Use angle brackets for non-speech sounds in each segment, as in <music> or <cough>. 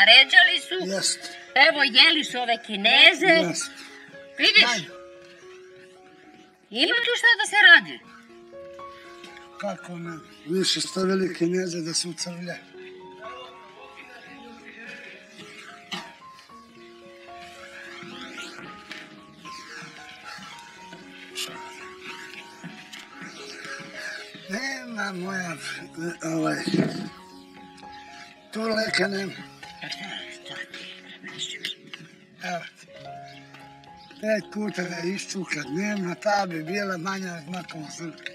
naređali su. Jest, Evo, jeli su ove kineze. jest. Vidiš? Daj. Ima tu šta da se radi. Kako ne? Više stavili kineze da se ucrvlja. Nema moja, ovaj, tu leka nema. Evo ti. Pet puta ga iščuka dnevno, ta bi bila manja od makom zrka.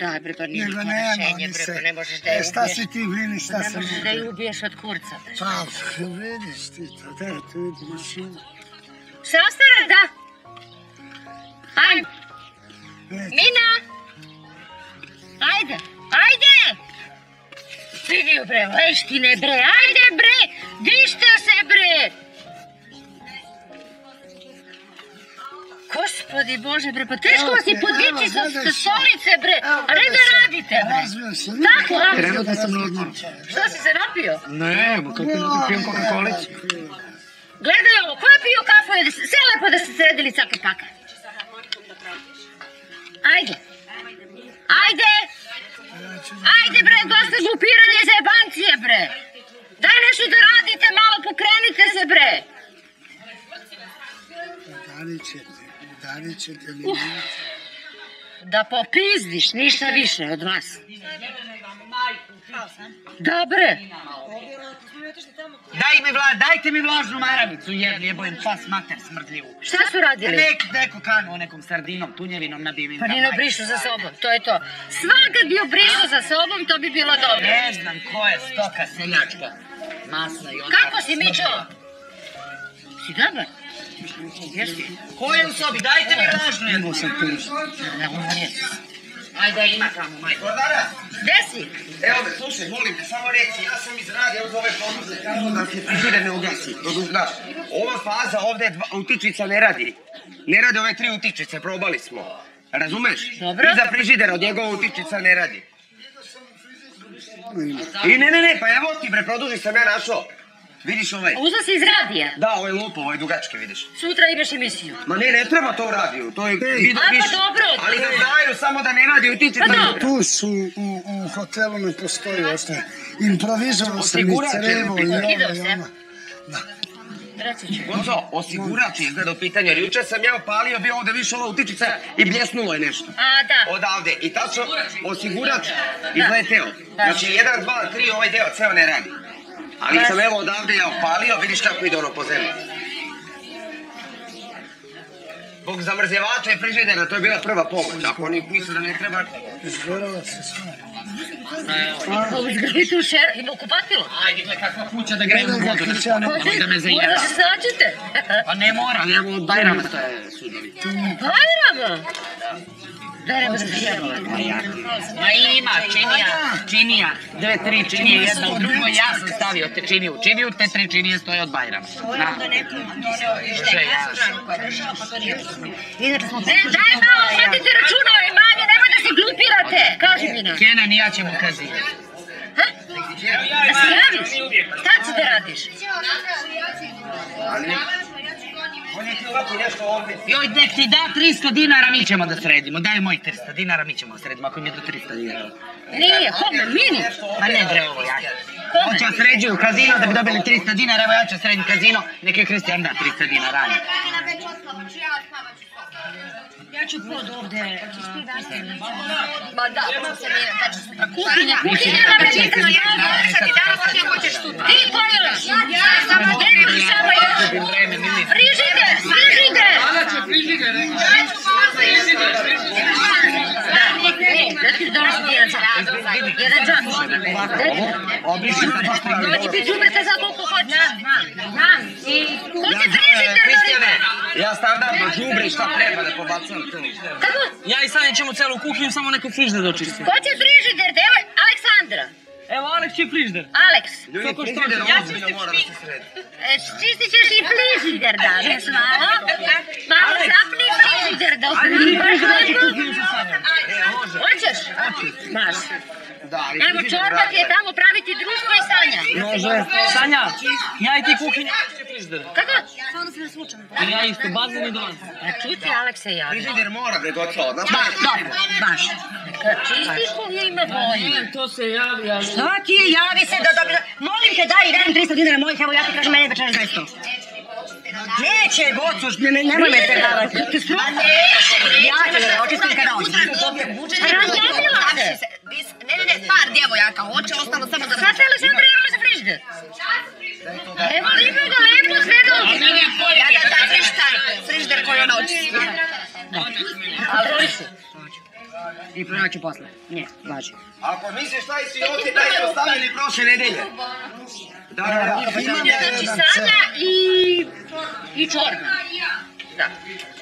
Daj bre, pa nije Nego rešenje, bre, se. pa ne možeš da je E, šta ubiješ. si ti meni, šta Ne sam možeš da je ubiješ od kurca. Pa, vidiš ti to, da, tu vidi mašina. Sastanak, da. Ajde, Mina! Ajde, ajde! Vidi bre, leštine bre, ajde bre! Dište se bre! Gospodi Bože bre, pa teško vas i podići sa, stolice bre, a ne da radite bre. Tako, a? Trenutno sam na odmoru. Šta si se napio? Ne, ma kako ne pijem Coca-Cola. Gledaj ovo, ko je pio kafu? Sve lepo da ste sredili caka paka. Ajde. Ajde! Ajde bre, dosta glupiranja i zajebancije bre! Daj nešto da radite, malo pokrenite se bre! Da li ćete, da li ćete li? Da popizdiš, ništa više od vas. Da bre! Daj mi vla, dajte mi vlažnu maramicu, jer jebojem pas mater smrdljivu. Šta su radili? Nek, neko kanu nekom sardinom, tunjevinom nabijem im Pa Nino majke. brišu za sobom, to je to. Svaka bi obrišao za sobom, to bi bilo dobro. Ne znam ko je stoka seljačka. Masna i ona. Kako si, Mičo? Si dobar? Jesi? Ko je u sobi? Dajte mi vlažnu jednu. Imao sam. Ne, nije. Ajde, ima tamo, majko. Gordana, Gde si? evo me, slušaj, molim te, samo reci, ja sam izradio uz ove pomoze, kako da se frižide ne ugasi. Znaš, ova faza ovde dva, utičnica ne radi. Ne rade ove tri utičnice, probali smo. Razumeš? Dobro. Iza frižidera od njegova utičnica ne radi. I ne, ne, ne, pa evo ti bre, produži sam ja našao. Vidiš ovaj? Uzao si iz radija. Da, ovaj lupo, ovaj dugački, vidiš. Sutra imaš emisiju. Ma ne, ne treba to u radiju, to je... vid- A, pa dobro. Ali da znaju samo da ne radi utičnica. Pa dobro. Tu su u, u hotelu ne postoji ostaje. Improvizovao sam i crevo i ovo i ono. Reci ću. Gonzo, osigurač je izgleda u pitanju, jer juče sam ja opalio, bio ovde više ova utičica i bljesnulo je nešto. A, da. Odavde. I tačno osigurač izleteo. Znači, jedan, dva, tri, ovaj deo ceo ne radi. Ali sam evo odavde ja opalio, vidiš kako ide ono po zemlji. Zbog zamrzevača i frižidera, to je bila prva pomoć. Ako oni misle da ne treba... Izgorala se sve. Pa uzgradi tu šer, ima kupatilo. Ajde, gle, kakva kuća da grejemo Gledaj vodu. ga, Kristiano. Nemoj da me Možda zajeba. se snađete. Pa ne mora, evo od Bajrama stoje sudovi. Bajrama. Daj nema da se jebala. Ma ima, činija, činija, dve, tri činije, jedna u drugoj, ja sam stavio te činije u činiju, te tri činije stoje od Bajrama. Na. Še, ja. Ne, daj malo, vodite računa o imanju, nemoj da se glupirate. Kaži mi na. Kenan i ja ćemo kazi. Ha? Da se javiš? Šta ćeš da radiš? Je. Joj, nek ti da 300 dinara, mi ćemo da sredimo. Daj moj 300 dinara, mi ćemo da sredimo, ako mi je do 300 dinara. Nije, kome, mini? Ma ne bre ovo, ja. On će sređuju kazino da bi dobili 300 dinara, evo ja ću srediti kazino, neke Kristijan da 300 dinara. Ja ću pod ovde. Ma da, to se nije, pa ću sutra. Kuhinja, kuhinja nam je bitno, ja sad ti dam ovdje hoćeš sutra. Ti pojelaš? Ja samo jedno i samo jedno. Vreme, mili. Frižider, frižider! Da, e, da ti donosim jedan džak. Jedan džak. Obriši. Dođi ti džubete za koliko hoćeš. Znam, znam. I hoće frižider da Ja standardno džubre šta treba da pobacam tu. Kako? Ja i Sanja ćemo celu kuhinju, samo neku frižder dočistiti. Hoće frižider, devoj, Aleksandra. Evo, Aleks će frižder. Aleks. Ljudi, frižider Ja ozbiljno mora da se sredi. E, čistit ćeš i frižider danas malo. Malo zapni frižider da oprimaš neku. E, može. Hoćeš? Maš. Da, ali Evo čorba ti je tamo praviti društvo Sanja. Može. Sanja, ja i ti kuhinja će frižder. Kako? I ja isto, bazen i dolaz. A čuti Aleksa i ja. Frižider mora bre gotovo, znaš? Ba, dobro, baš. Kad čistiš kuhinja ima bolje. To se javlja. Šta ti je, javi se da dobije... Molim te, daj, daj mi 300 dinara mojih, evo ja ti kažem, meni večeras 200. Neće, gocuš, ne, ne, nemoj me pregavati. Ti начин. Ако мислиш тази си оти, дай да остане ни проше неделя. Да, да, да. Имам една чесана и... и чорна. Да.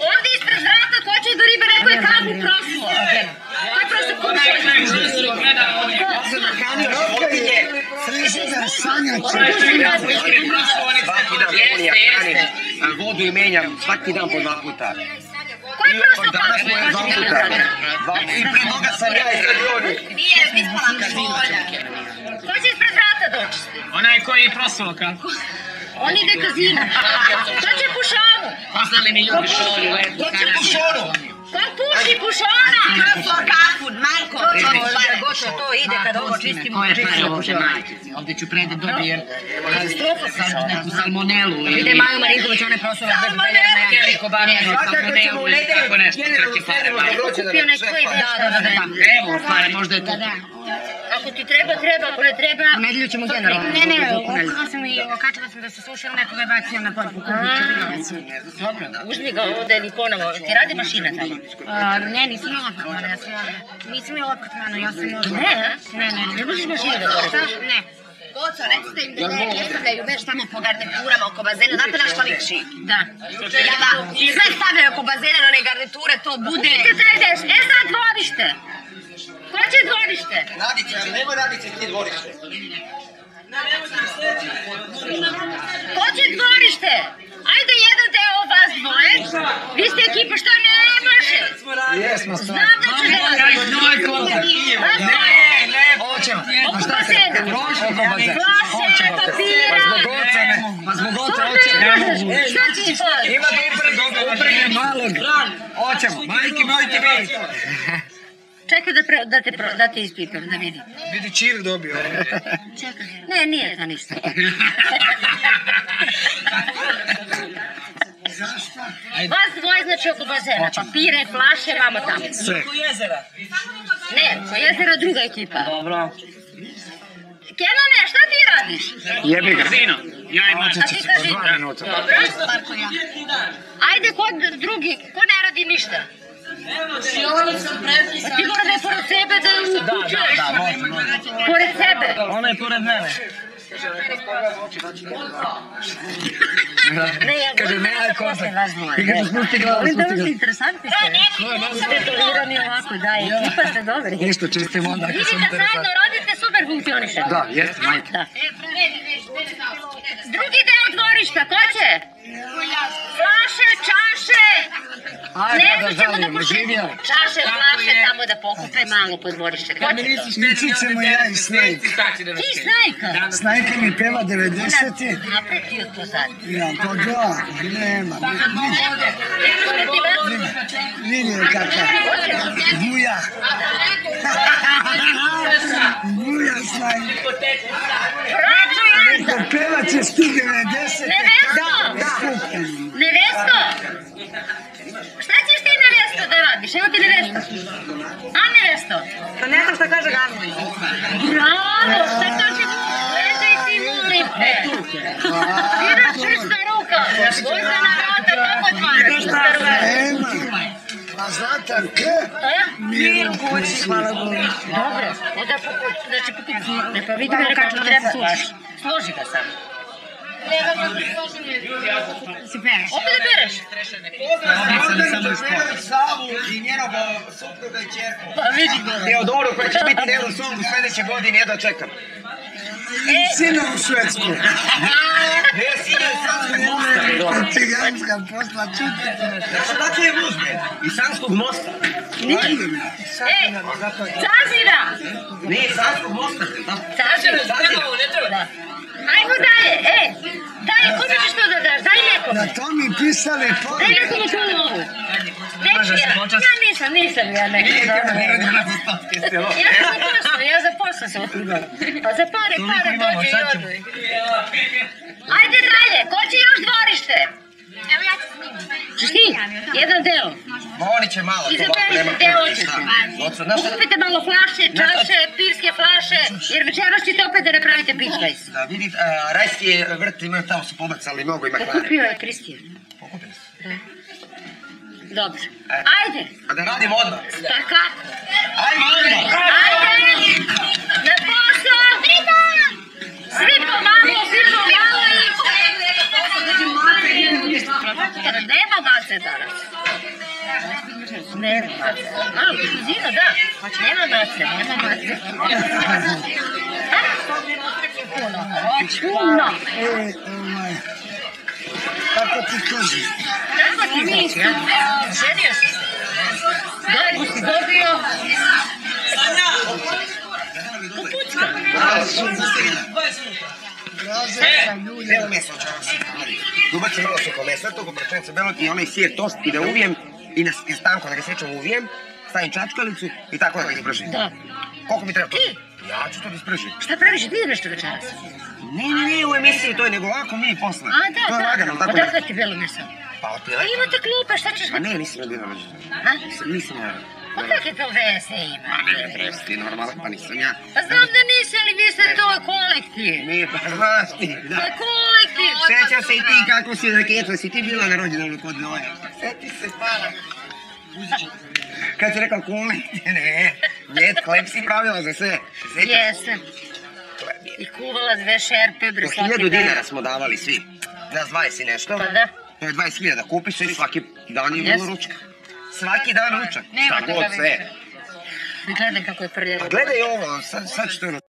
Овде испред врата кој да рибе некој каву просу. Кој просто купи. Svaki dan menjam, svaki dan po dva puta. Ko je prosto Danas kafu? smo je dva puta. I pre toga sam ja i sad i oni. Nije ispala šolja. Ko će ispred vrata doći? Onaj koji je prosvao kako. On ide kazino. <laughs> Ko će pušavu? Poslali mi ljudi lepo. Ko puši pušona? Prosuo kafu, Marko. Gotovo to ide kad ovo čistimo. čistimo pušona. Ovdje ću prede dobijem neku salmonelu. Ide Maju Marinković, ona je prosula bez beljena. Keliko barnjenu, salmonelu ili tako nešto. Kupio neki da, da, da, da. Evo, pare, možda je to. Ako ti treba, treba, ako ne treba... U nedjelju ćemo generalno. Ne, ne, okupila sam i okačila sam da se sušila nekoga bacio na Dobro, uzmi ga ovdje ili ponovo. Ti radi mašina tamo? Ne, nisam imala otkrivano, ja sam. Nisam imala otkrivano, ja sam. Ne, ne, ne, ne možeš mašinu da koristiš. Ne. Goco, recite im da ne stavljaju već tamo po garniturama oko bazena, znate na što liči? Da. Ja da, sve stavljaju oko bazena na one garniture, to bude... Ti se ideš, e sad dvorište. Ko će dvorište? Nadice, ali nemoj Nadice ti dvorište. Ko će dvorište? Ajde jedan deo vas dvoje. Vi ste ekipa što ne može. Jesmo Znam da ću da vas Ne, ne, hoćemo. Oko bazena. Oko bazena. Flaše, papira. Pa zbog oca ne, pa zbog oca hoćemo. ne? Šta ćeš sad? Ima dobro, uprije malog. Hoćemo, majke moj ti vidi. Čekaj da, pre, da, te, pro- da te ispitam, da vidim. Vidi čir dobio. Čekaj. Ne, nije to ništa. Vas dvoje znači oko bazena, papire, flaše, vamo tamo. Sve. jezera. Ne, ko jezero druga ekipa. Dobro. Kenane, šta ti radiš? Jebi ga. Zino, ja i Mača. A ti kaži. Dobro. Ajde, ko drugi, ko ne radi ništa? Pa ti mora da je pored sebe da je uključuješ. Da, može, može. Pored sebe. Ona je pored mene. Ne, ja Kaže, ne, da aj se kontakt. I kaže, spusti glavu, Volim da spusti vas glavu. interesantni ste. Ste tolirani ovako, da, ekipa ste dobri. Ništa, čistimo onda ako Vidite, sam zajedno interesant. rodite, super funkcioniše. Da, jeste, majke. Da. Drugi deo dvorišta, ko će? Flaše, čaše. Ajde, Ne, da da žalimo, pokušamo. živjeli. Čaše, flaše, tamo da pokupe malo po dvorište. Će to? Ići ćemo ja i Snake. Ti snajka. Snake mi peva 90-ti. Napretio to sad. Ja, pa da, nema. Vidi je kakav. Buja. Buja Snake. Rođu Ko peva će sti 90-ti. Nevesto! Nevesto! Da radiš? Evo ti nevesto. A nevesto? Pa ne znam šta kaže Gavin. Bravo! Šta kaže? Gledaj ti, molim te. Vidi čista ruka. Vojzana rata, kako otvara? Čista ruka. Nema. Pa Zlatar, ke? Mir u kući, hvala Bogu. Dobro, onda znači pa vidi mene kako treba služiš. Složi ga samo. Opet da bereš? Pozdrav Savu i njenog supruga i čerku. Pa vidi. Teodoru koja će biti Euro Song u sljedeće godine, jedva čekam. Sina u Švedsku. Ciganska posla čuti. Dakle je uzme? Iz Sanskog mosta. Ej, Cazira! Nije Sanskog mosta. da? Cazira! Da. Ajmo dalje, ej! Dalje, kome ćeš to da daš? Na to mi pisali poruke. nekom tu ovu. Neću ja. Ja nisam, nisam ja nekom. Ja sam za posao, ja za posao sam. Pa za pare, pare dođe i odu. Ajde dalje, ko će još dvorište? Evo ja ću snimiti. Ti? Jedan deo. Oni će malo. Izaberite. Ocu, znaš šta- Kupite malo flaše, čaše, pirske flaše, jer večeras ćete opet da ne pravite pitchface. Da vidite, rajski vrt imaju tamo su pobacali mnogo ima hlade. Pokupio je Kristijan. Pokupili su. Dobro. E. Ajde. A da radimo odmah. Pa kako? Ajmo odmah. Ajde! Puno. Puno. E, ovaj, kako ti kažeš? Kako ti misliš? Ženio si se. Gajbu si dobio. Belo meso ćemo se soko mesa, to popračenice belo i onaj sir tost da uvijem i na stanko da ga sečem uvijem, stavim čačkalicu i tako da ispržim. Da. Koliko mi treba? Ti? Ja ću to da ispržim. Šta praviš? Ti nešto večeras? Ne, ne, ne, u emisiji to je, nego ovako mi posle. A, da, To je da. lagano, tako da. Odakle ti belo meso? Pa ti Pa imate klupe, šta ćeš Pa ga... ne, nisam bio na A? Nisam ja. Pa kakve to veze ima? Pa ne, bre, ti normalan, pa nisam ja. Pa znam da nisi, ali vi ste to kolektiv. Nije, pa znaš ti, To da. je kolektiv. Sjećam se i ti kako si raketa, si ti bila na rođendan kod Noja. Sjeti se, hvala. <laughs> Kad si rekao kolektiv, <laughs> ne, ne, klep si pravila za sve. Jesam. I kuvala dve šerpe, bre, Po hiljadu dinara smo davali svi. Nas 20 i nešto. Pa da. To je 20.000, kupiš se i svaki dan je bilo ručak. Svaki dan ručak. Nema Šta god, sve. Gledaj kako je prljavo. A gledaj ovo, sad, sad ću to